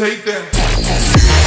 Take that.